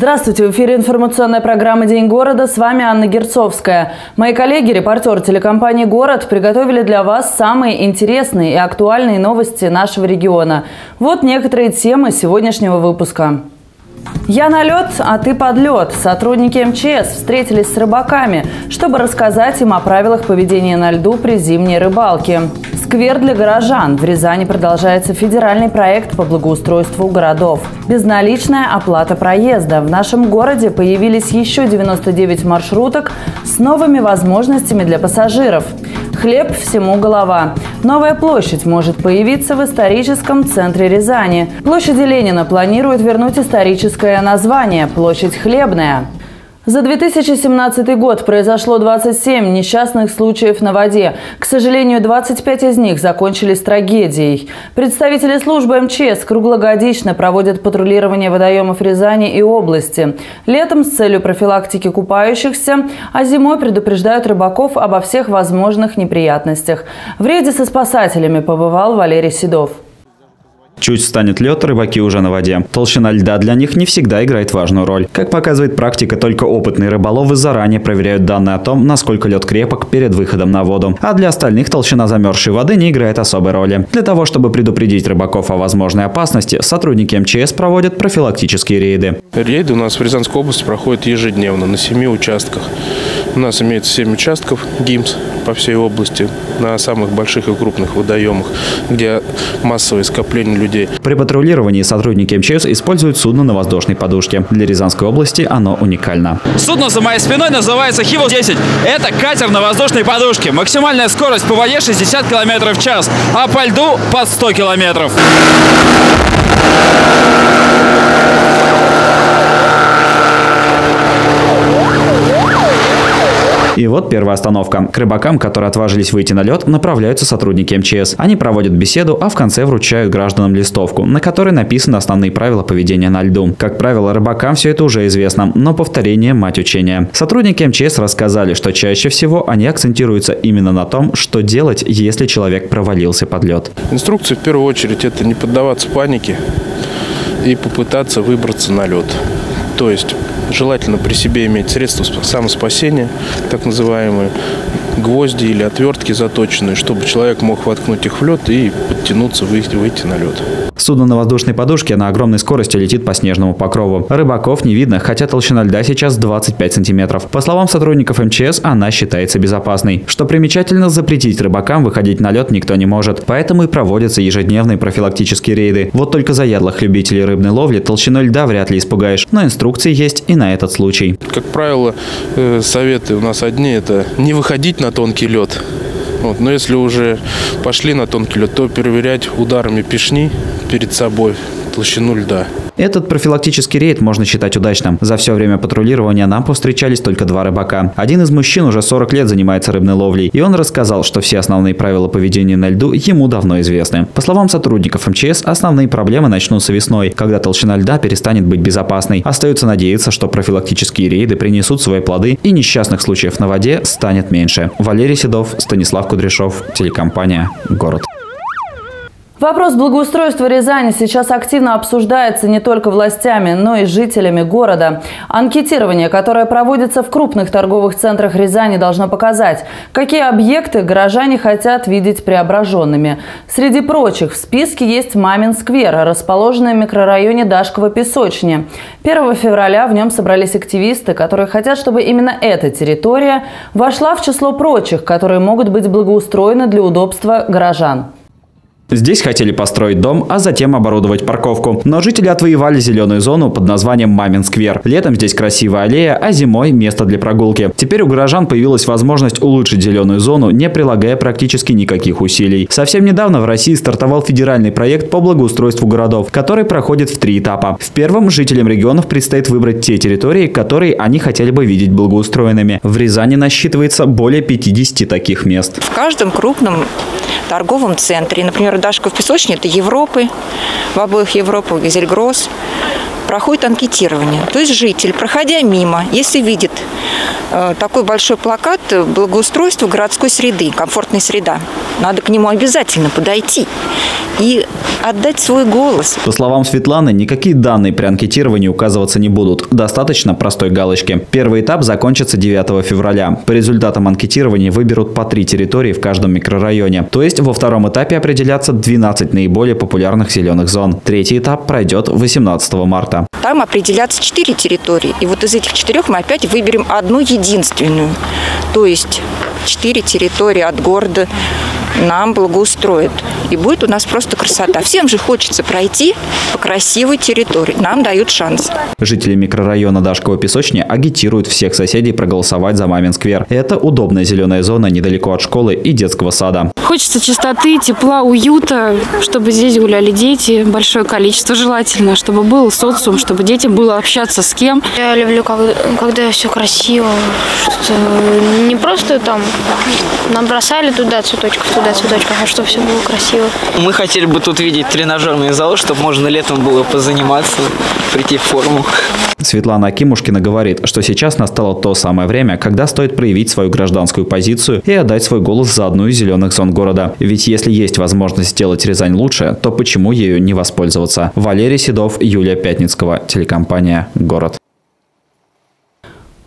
Здравствуйте! В эфире информационная программа «День города». С вами Анна Герцовская. Мои коллеги, репортеры телекомпании «Город» приготовили для вас самые интересные и актуальные новости нашего региона. Вот некоторые темы сегодняшнего выпуска. Я на лед, а ты под лед. Сотрудники МЧС встретились с рыбаками, чтобы рассказать им о правилах поведения на льду при зимней рыбалке. Сквер для горожан. В Рязани продолжается федеральный проект по благоустройству городов. Безналичная оплата проезда. В нашем городе появились еще 99 маршруток с новыми возможностями для пассажиров. Хлеб всему голова. Новая площадь может появиться в историческом центре Рязани. Площади Ленина планируют вернуть историческое название – Площадь Хлебная. За 2017 год произошло 27 несчастных случаев на воде. К сожалению, 25 из них закончились трагедией. Представители службы МЧС круглогодично проводят патрулирование водоемов Рязани и области. Летом с целью профилактики купающихся, а зимой предупреждают рыбаков обо всех возможных неприятностях. В рейде со спасателями побывал Валерий Седов. Чуть станет лед, рыбаки уже на воде. Толщина льда для них не всегда играет важную роль. Как показывает практика, только опытные рыболовы заранее проверяют данные о том, насколько лед крепок перед выходом на воду. А для остальных толщина замерзшей воды не играет особой роли. Для того, чтобы предупредить рыбаков о возможной опасности, сотрудники МЧС проводят профилактические рейды. Рейды у нас в Рязанской области проходят ежедневно на семи участках. У нас имеется семь участков ГИМС по всей области на самых больших и крупных водоемах, где массовое скопление людей. При патрулировании сотрудники МЧС используют судно на воздушной подушке. Для Рязанской области оно уникально. Судно за моей спиной называется Хиво-10. Это катер на воздушной подушке. Максимальная скорость по воде 60 км в час, а по льду под 100 км. И вот первая остановка. К рыбакам, которые отважились выйти на лед, направляются сотрудники МЧС. Они проводят беседу, а в конце вручают гражданам листовку, на которой написаны основные правила поведения на льду. Как правило, рыбакам все это уже известно, но повторение – мать учения. Сотрудники МЧС рассказали, что чаще всего они акцентируются именно на том, что делать, если человек провалился под лед. Инструкция в первую очередь – это не поддаваться панике и попытаться выбраться на лед. То есть желательно при себе иметь средства самоспасения, так называемые, гвозди или отвертки заточенные, чтобы человек мог воткнуть их в лед и подтянуться, выйти, выйти на лед. Судно на воздушной подушке на огромной скорости летит по снежному покрову. Рыбаков не видно, хотя толщина льда сейчас 25 сантиметров. По словам сотрудников МЧС, она считается безопасной. Что примечательно, запретить рыбакам выходить на лед никто не может. Поэтому и проводятся ежедневные профилактические рейды. Вот только заядлых любителей рыбной ловли толщиной льда вряд ли испугаешь. Но инструкции есть и на этот случай. Как правило, э, советы у нас одни – это не выходить на тонкий лед, вот. Но если уже пошли на тонкий лед, то проверять ударами пешни перед собой толщину льда. Этот профилактический рейд можно считать удачным. За все время патрулирования нам повстречались только два рыбака. Один из мужчин уже 40 лет занимается рыбной ловлей, и он рассказал, что все основные правила поведения на льду ему давно известны. По словам сотрудников МЧС, основные проблемы начнутся весной, когда толщина льда перестанет быть безопасной. Остается надеяться, что профилактические рейды принесут свои плоды и несчастных случаев на воде станет меньше. Валерий Седов, Станислав Кудряшов, телекомпания «Город». Вопрос благоустройства Рязани сейчас активно обсуждается не только властями, но и жителями города. Анкетирование, которое проводится в крупных торговых центрах Рязани, должно показать, какие объекты горожане хотят видеть преображенными. Среди прочих в списке есть Мамин сквер, расположенный в микрорайоне Дашково-Песочни. 1 февраля в нем собрались активисты, которые хотят, чтобы именно эта территория вошла в число прочих, которые могут быть благоустроены для удобства горожан. Здесь хотели построить дом, а затем оборудовать парковку. Но жители отвоевали зеленую зону под названием Мамин сквер. Летом здесь красивая аллея, а зимой место для прогулки. Теперь у горожан появилась возможность улучшить зеленую зону, не прилагая практически никаких усилий. Совсем недавно в России стартовал федеральный проект по благоустройству городов, который проходит в три этапа. В первом жителям регионов предстоит выбрать те территории, которые они хотели бы видеть благоустроенными. В Рязани насчитывается более 50 таких мест. В каждом крупном торговом центре, например, Дашка в песочне – это Европы, в обоих Европах Гизельгросс, проходит анкетирование. То есть житель, проходя мимо, если видит э, такой большой плакат благоустройства городской среды, комфортная среда, надо к нему обязательно подойти и отдать свой голос. По словам Светланы, никакие данные при анкетировании указываться не будут. Достаточно простой галочки. Первый этап закончится 9 февраля. По результатам анкетирования выберут по три территории в каждом микрорайоне. То есть во втором этапе определятся 12 наиболее популярных зеленых зон. Третий этап пройдет 18 марта. Там определятся четыре территории. И вот из этих четырех мы опять выберем одну единственную. То есть четыре территории от города нам благоустроят. И будет у нас просто красота. Всем же хочется пройти по красивой территории. Нам дают шанс. Жители микрорайона Дашкова песочня агитируют всех соседей проголосовать за Мамин сквер. Это удобная зеленая зона недалеко от школы и детского сада. Хочется чистоты, тепла, уюта, чтобы здесь гуляли дети, большое количество желательно, чтобы был социум, чтобы детям было общаться с кем. Я люблю, когда все красиво, что не просто там набросали туда цветочков, туда цветочков, а чтобы все было красиво. Мы хотели бы тут видеть тренажерный зал, чтобы можно летом было позаниматься, прийти в форму. Светлана Акимушкина говорит, что сейчас настало то самое время, когда стоит проявить свою гражданскую позицию и отдать свой голос за одну из зеленых зон города. Ведь если есть возможность сделать Рязань лучше, то почему ею не воспользоваться? Валерий Седов, Юлия Пятницкого, телекомпания «Город».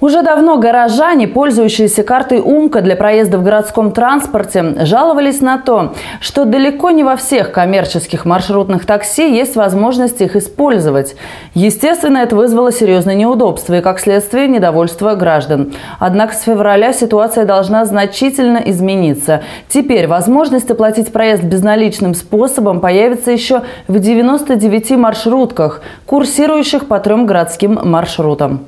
Уже давно горожане, пользующиеся картой «Умка» для проезда в городском транспорте, жаловались на то, что далеко не во всех коммерческих маршрутных такси есть возможность их использовать. Естественно, это вызвало серьезные неудобства и, как следствие, недовольство граждан. Однако с февраля ситуация должна значительно измениться. Теперь возможность оплатить проезд безналичным способом появится еще в 99 маршрутках, курсирующих по трем городским маршрутам.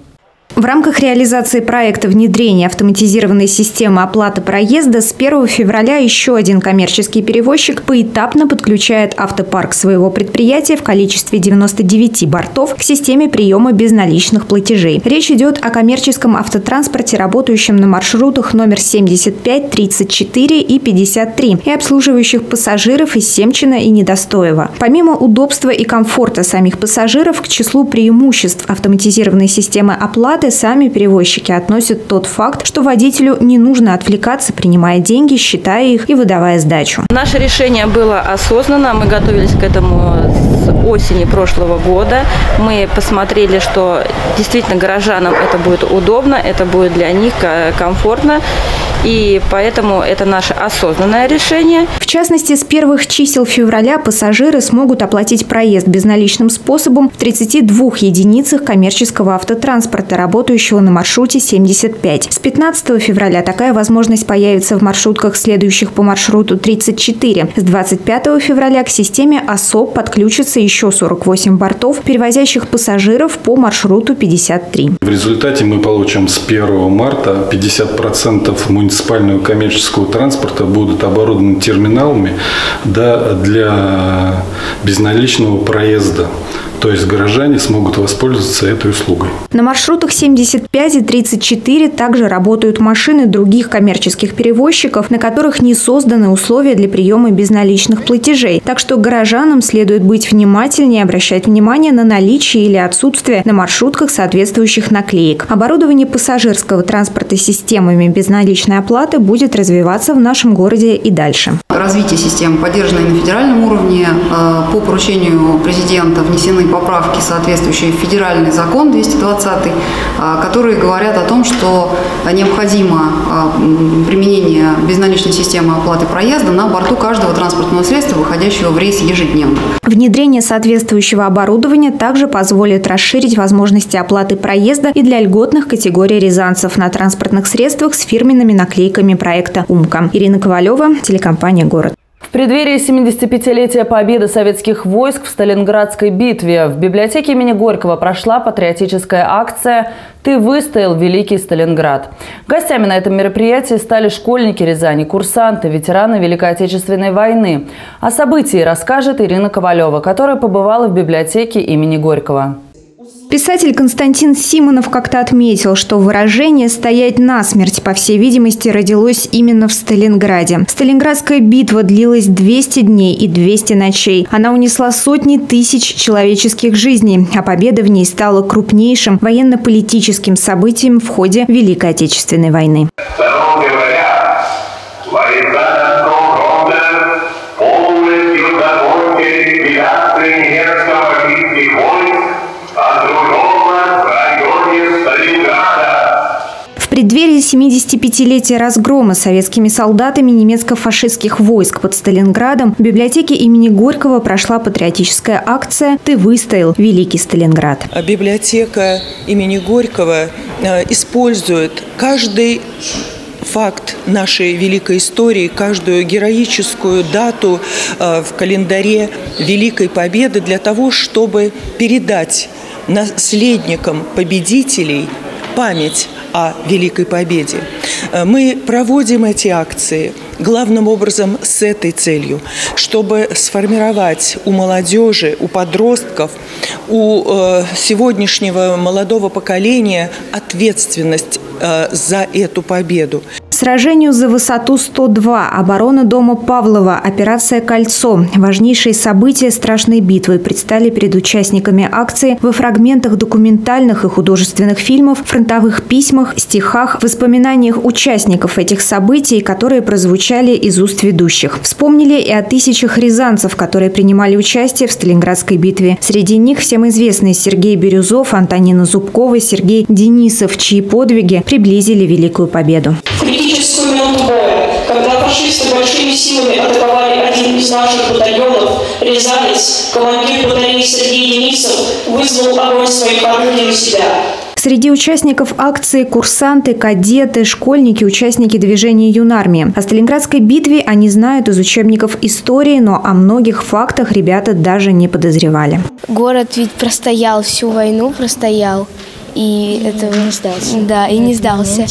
В рамках реализации проекта внедрения автоматизированной системы оплаты проезда с 1 февраля еще один коммерческий перевозчик поэтапно подключает автопарк своего предприятия в количестве 99 бортов к системе приема безналичных платежей. Речь идет о коммерческом автотранспорте, работающем на маршрутах номер 75, 34 и 53 и обслуживающих пассажиров из Семчина и Недостоева. Помимо удобства и комфорта самих пассажиров, к числу преимуществ автоматизированной системы оплаты оплаты сами перевозчики относят тот факт, что водителю не нужно отвлекаться, принимая деньги, считая их и выдавая сдачу. Наше решение было осознанно. Мы готовились к этому с осени прошлого года. Мы посмотрели, что действительно горожанам это будет удобно, это будет для них комфортно. И поэтому это наше осознанное решение. В частности, с первых чисел февраля пассажиры смогут оплатить проезд безналичным способом в 32 единицах коммерческого автотранспорта, работающего на маршруте 75. С 15 февраля такая возможность появится в маршрутках, следующих по маршруту 34. С 25 февраля к системе ОСОП подключится еще 48 бортов, перевозящих пассажиров по маршруту 53. В результате мы получим с 1 марта 50% муниципального коммерческого транспорта будут оборудованы терминалами для безналичного проезда. То есть горожане смогут воспользоваться этой услугой. На маршрутах 75 и 34 также работают машины других коммерческих перевозчиков, на которых не созданы условия для приема безналичных платежей. Так что горожанам следует быть внимательнее, обращать внимание на наличие или отсутствие на маршрутках соответствующих наклеек. Оборудование пассажирского транспорта системами безналичной оплаты будет развиваться в нашем городе и дальше. Развитие системы поддержано и на федеральном уровне. Э, по поручению президента внесены поправки, соответствующие в федеральный закон 220, а, которые говорят о том, что необходимо а, применение безналичной системы оплаты проезда на борту каждого транспортного средства, выходящего в рейс ежедневно. Внедрение соответствующего оборудования также позволит расширить возможности оплаты проезда и для льготных категорий рязанцев на транспортных средствах с фирменными наклейками проекта «Умка». Ирина Ковалева, телекомпания «Город». В преддверии 75-летия победы советских войск в Сталинградской битве в библиотеке имени Горького прошла патриотическая акция «Ты выстоял, Великий Сталинград». Гостями на этом мероприятии стали школьники Рязани, курсанты, ветераны Великой Отечественной войны. О событии расскажет Ирина Ковалева, которая побывала в библиотеке имени Горького. Писатель Константин Симонов как-то отметил, что выражение «стоять насмерть по всей видимости, родилось именно в Сталинграде. Сталинградская битва длилась 200 дней и 200 ночей. Она унесла сотни тысяч человеческих жизней, а победа в ней стала крупнейшим военно-политическим событием в ходе Великой Отечественной войны. Преддверии 75-летия разгрома советскими солдатами немецко-фашистских войск под Сталинградом в библиотеке имени Горького прошла патриотическая акция «Ты выстоял, Великий Сталинград». А библиотека имени Горького э, использует каждый факт нашей великой истории, каждую героическую дату э, в календаре Великой Победы для того, чтобы передать наследникам победителей память о Великой Победе. Э, мы проводим эти акции главным образом с этой целью, чтобы сформировать у молодежи, у подростков, у э, сегодняшнего молодого поколения ответственность э, за эту победу. Сражению за высоту 102, оборона дома Павлова, операция «Кольцо». Важнейшие события страшной битвы предстали перед участниками акции во фрагментах документальных и художественных фильмов, фронтовых письмах, стихах, воспоминаниях участников этих событий, которые прозвучали из уст ведущих. Вспомнили и о тысячах рязанцев, которые принимали участие в Сталинградской битве. Среди них всем известные Сергей Бирюзов, Антонина Зубкова, Сергей Денисов, чьи подвиги приблизили Великую Победу критическую минуту боя, когда фашисты большими силами атаковали один из наших батальонов, Рязанец, командир батареи Сергей Денисов вызвал огонь своих орудий на себя. Среди участников акции курсанты, кадеты, школьники, участники движения юнармии. О Сталинградской битве они знают из учебников истории, но о многих фактах ребята даже не подозревали. Город ведь простоял всю войну, простоял. И, и это не сдался. Да, и не сдался.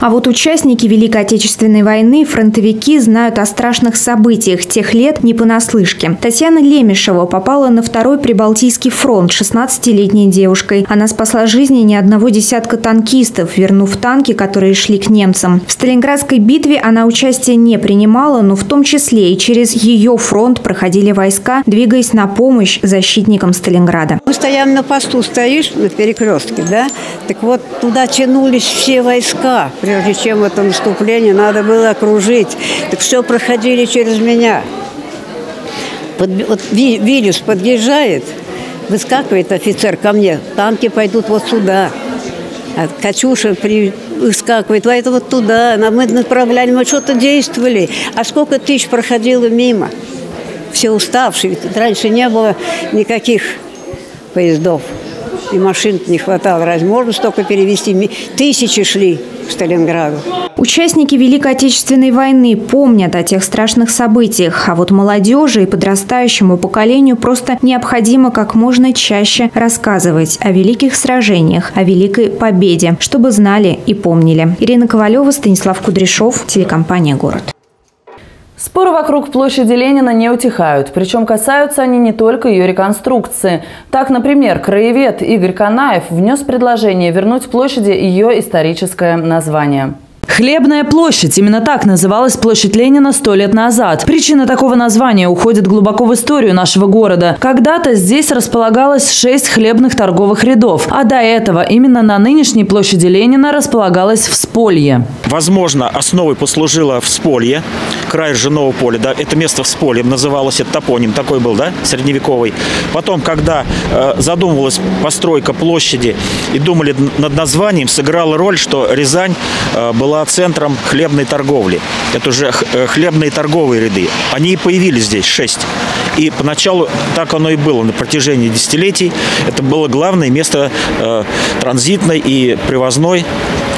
А вот участники Великой Отечественной войны, фронтовики, знают о страшных событиях тех лет не понаслышке. Татьяна Лемешева попала на второй Прибалтийский фронт 16-летней девушкой. Она спасла жизни ни одного десятка танкистов, вернув танки, которые шли к немцам. В Сталинградской битве она участие не принимала, но в том числе и через ее фронт проходили войска, двигаясь на помощь защитникам Сталинграда. Мы стоим на посту, стоишь на перекрестке, да? Так вот, туда тянулись все войска прежде чем это наступление надо было окружить. Так все проходили через меня. Под, вот Виллис подъезжает, выскакивает офицер ко мне, танки пойдут вот сюда. А Катюша при, выскакивает, а это вот туда. Мы направляли, мы что-то действовали. А сколько тысяч проходило мимо? Все уставшие. Ведь раньше не было никаких поездов. И машин не хватало. Разве можно столько перевести? Тысячи шли к Сталинграду. Участники Великой Отечественной войны помнят о тех страшных событиях, а вот молодежи и подрастающему поколению просто необходимо как можно чаще рассказывать о великих сражениях, о Великой Победе, чтобы знали и помнили. Ирина Ковалева, Станислав Кудряшов, телекомпания «Город». Споры вокруг площади Ленина не утихают, причем касаются они не только ее реконструкции. Так, например, краевед Игорь Канаев внес предложение вернуть площади ее историческое название. Хлебная площадь. Именно так называлась площадь Ленина сто лет назад. Причина такого названия уходит глубоко в историю нашего города. Когда-то здесь располагалось шесть хлебных торговых рядов, а до этого именно на нынешней площади Ленина располагалось Всполье. Возможно, основой послужило Всполье, край ржаного поля. Да, это место Вспольем называлось, это топоним такой был, да, средневековый. Потом, когда э, задумывалась постройка площади и думали над названием, сыграла роль, что Рязань э, была была центром хлебной торговли. Это уже э, хлебные торговые ряды. Они и появились здесь, шесть. И поначалу так оно и было на протяжении десятилетий. Это было главное место э, транзитной и привозной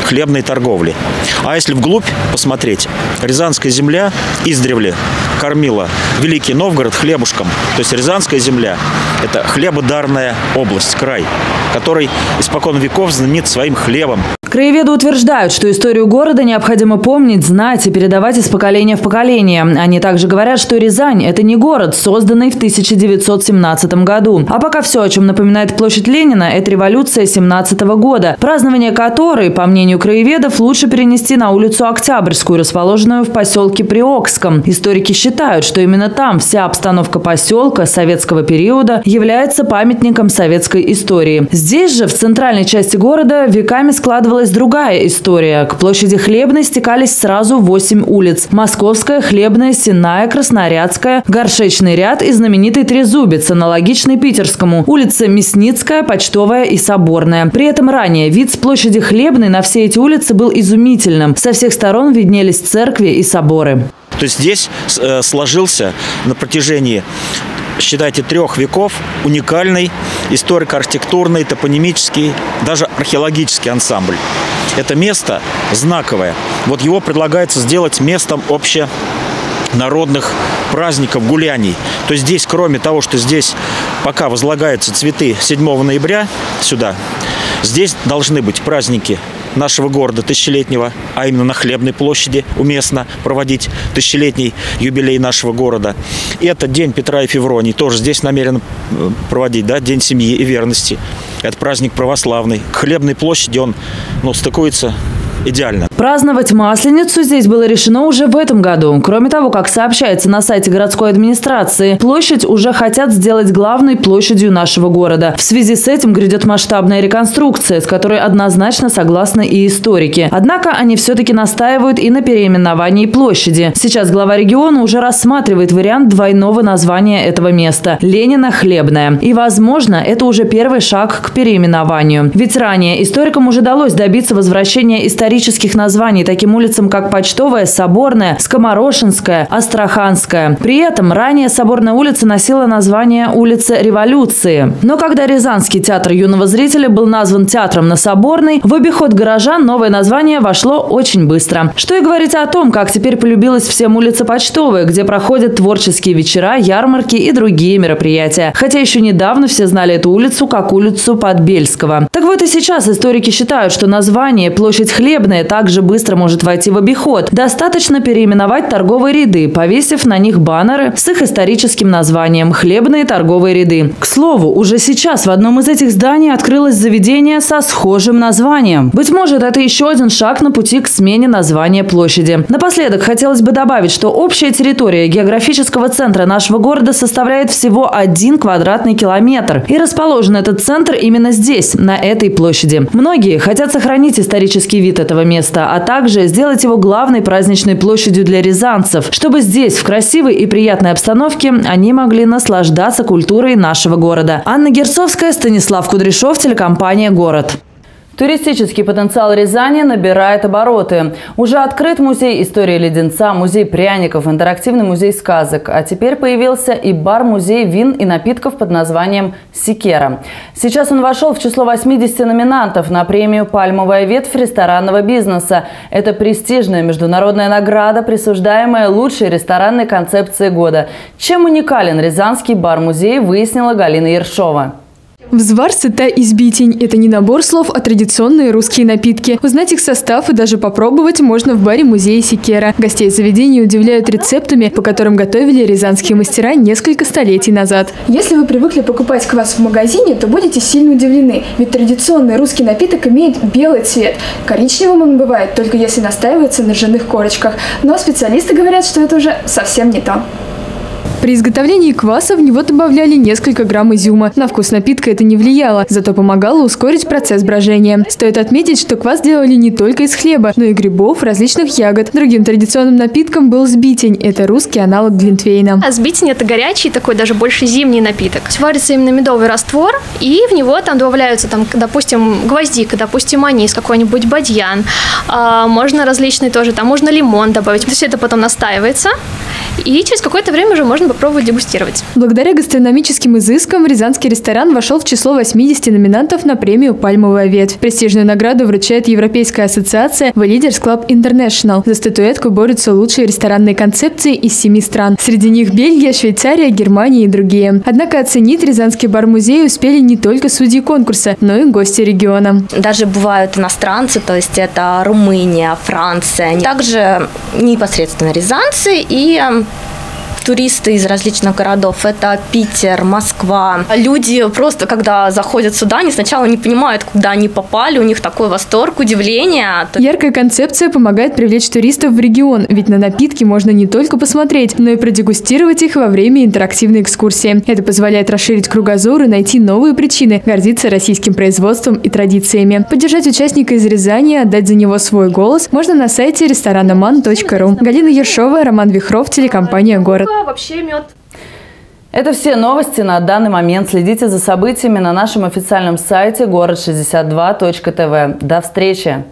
хлебной торговли. А если вглубь посмотреть, Рязанская земля издревле кормила Великий Новгород хлебушком. То есть Рязанская земля – это хлебодарная область, край, который испокон веков знаменит своим хлебом, Краеведы утверждают, что историю города необходимо помнить, знать и передавать из поколения в поколение. Они также говорят, что Рязань – это не город, созданный в 1917 году. А пока все, о чем напоминает площадь Ленина, это революция 17 года, празднование которой, по мнению краеведов, лучше перенести на улицу Октябрьскую, расположенную в поселке Приокском. Историки считают, что именно там вся обстановка поселка советского периода является памятником советской истории. Здесь же, в центральной части города, веками складывалась другая история. К площади Хлебной стекались сразу восемь улиц. Московская, Хлебная, Синая, Краснорядская, Горшечный ряд и знаменитый Трезубец, аналогичный Питерскому. Улица Мясницкая, Почтовая и Соборная. При этом ранее вид с площади Хлебной на все эти улицы был изумительным. Со всех сторон виднелись церкви и соборы. То есть здесь э, сложился на протяжении считайте, трех веков уникальный историко-архитектурный, топонимический, даже археологический ансамбль. Это место знаковое. Вот его предлагается сделать местом обще народных праздников, гуляний. То есть здесь, кроме того, что здесь пока возлагаются цветы 7 ноября сюда, здесь должны быть праздники нашего города тысячелетнего, а именно на Хлебной площади уместно проводить тысячелетний юбилей нашего города. Это День Петра и Февронии, тоже здесь намерен э, проводить, да, День семьи и верности. Это праздник православный. К Хлебной площади он ну, стыкуется идеально. Праздновать Масленицу здесь было решено уже в этом году. Кроме того, как сообщается на сайте городской администрации, площадь уже хотят сделать главной площадью нашего города. В связи с этим грядет масштабная реконструкция, с которой однозначно согласны и историки. Однако они все-таки настаивают и на переименовании площади. Сейчас глава региона уже рассматривает вариант двойного названия этого места – Ленина-Хлебная. И, возможно, это уже первый шаг к переименованию. Ведь ранее историкам уже удалось добиться возвращения исторических исторических названий таким улицам, как Почтовая, Соборная, Скоморошинская, Астраханская. При этом ранее Соборная улица носила название улица Революции. Но когда Рязанский театр юного зрителя был назван театром на Соборной, в обиход горожан новое название вошло очень быстро. Что и говорить о том, как теперь полюбилась всем улица Почтовая, где проходят творческие вечера, ярмарки и другие мероприятия. Хотя еще недавно все знали эту улицу как улицу Подбельского. Так вот и сейчас историки считают, что название «Площадь хлеба» хлебная также быстро может войти в обиход. Достаточно переименовать торговые ряды, повесив на них баннеры с их историческим названием «Хлебные торговые ряды». К слову, уже сейчас в одном из этих зданий открылось заведение со схожим названием. Быть может, это еще один шаг на пути к смене названия площади. Напоследок хотелось бы добавить, что общая территория географического центра нашего города составляет всего один квадратный километр. И расположен этот центр именно здесь, на этой площади. Многие хотят сохранить исторический вид этого этого места, а также сделать его главной праздничной площадью для рязанцев, чтобы здесь, в красивой и приятной обстановке, они могли наслаждаться культурой нашего города. Анна Герцовская, Станислав Кудряшов, телекомпания «Город». Туристический потенциал Рязани набирает обороты. Уже открыт музей истории леденца, музей пряников, интерактивный музей сказок. А теперь появился и бар-музей вин и напитков под названием «Секера». Сейчас он вошел в число 80 номинантов на премию «Пальмовая ветвь ресторанного бизнеса». Это престижная международная награда, присуждаемая лучшей ресторанной концепции года. Чем уникален Рязанский бар-музей, выяснила Галина Ершова. Взвар, сыта и сбитень – это не набор слов, а традиционные русские напитки. Узнать их состав и даже попробовать можно в баре музея Секера. Гостей заведения удивляют рецептами, по которым готовили рязанские мастера несколько столетий назад. Если вы привыкли покупать квас в магазине, то будете сильно удивлены, ведь традиционный русский напиток имеет белый цвет. Коричневым он бывает, только если настаивается на ржаных корочках. Но специалисты говорят, что это уже совсем не то. При изготовлении кваса в него добавляли несколько грамм изюма. На вкус напитка это не влияло, зато помогало ускорить процесс брожения. Стоит отметить, что квас делали не только из хлеба, но и грибов, различных ягод. Другим традиционным напитком был сбитень. Это русский аналог глинтвейна. А сбитень – это горячий, такой даже больше зимний напиток. Варится именно медовый раствор, и в него там добавляются, там, допустим, гвоздика, допустим, анис, какой-нибудь бадьян. А, можно различные тоже, там можно лимон добавить. Все это потом настаивается, и через какое-то время уже можно попробовать дегустировать. Благодаря гастрономическим изыскам рязанский ресторан вошел в число 80 номинантов на премию «Пальмовая ветвь». Престижную награду вручает Европейская ассоциация The Leaders Club International. За статуэтку борются лучшие ресторанные концепции из семи стран. Среди них Бельгия, Швейцария, Германия и другие. Однако оценить Рязанский бар-музей успели не только судьи конкурса, но и гости региона. Даже бывают иностранцы, то есть это Румыния, Франция. Также непосредственно рязанцы и туристы из различных городов. Это Питер, Москва. Люди просто, когда заходят сюда, они сначала не понимают, куда они попали. У них такой восторг, удивление. Яркая концепция помогает привлечь туристов в регион, ведь на напитки можно не только посмотреть, но и продегустировать их во время интерактивной экскурсии. Это позволяет расширить кругозор и найти новые причины гордиться российским производством и традициями. Поддержать участника из Рязани, отдать за него свой голос можно на сайте рестораноман.ру. Галина Ершова, Роман Вихров, телекомпания «Город» вообще мед. Это все новости на данный момент. Следите за событиями на нашем официальном сайте город62.тв. До встречи!